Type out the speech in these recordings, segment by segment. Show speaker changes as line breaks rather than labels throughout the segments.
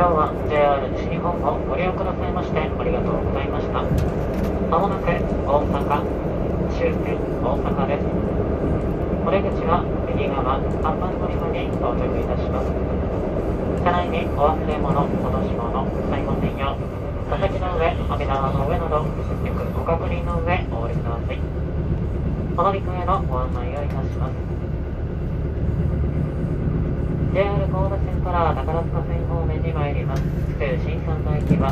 今日は JR 西日本をご利用くださいましてありがとうございました。まもなく大阪、終点大阪です。お出口は右側看板乗り場に到着いたします。車内にお忘れ物、落とし物、ございませんよう。座席の上、網棚の上など、よくご確認の上、お降りください。お乗り換えのご案内をいたします。JR 神戸線から宝塚線方面に参ります。府新三田駅は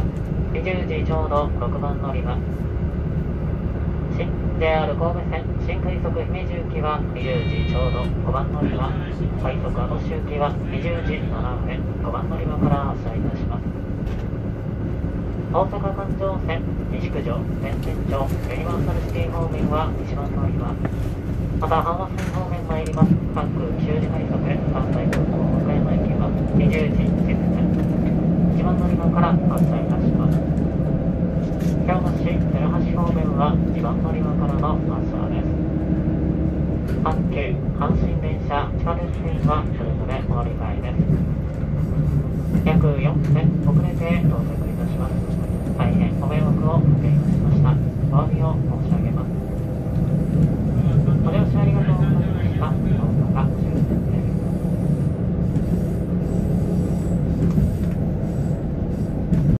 20時ちょうど6番乗り場。新 JR 神戸線新快速姫路行きは20時ちょうど5番乗り場。快速あの周期は20時7分5番乗り場から発車いたします。大阪環状線西九条天天町ユニバーサルシティ方面は1番乗り場。また、阪和線方面参ります。関空9時快速、関西空港岡山駅は20時10分。一番乗り場から発車いたします。京橋、鶴橋方面は一番乗り場からの発車です。阪急、阪神電車、地下鉄線はそれぞれ乗り換えです。約4分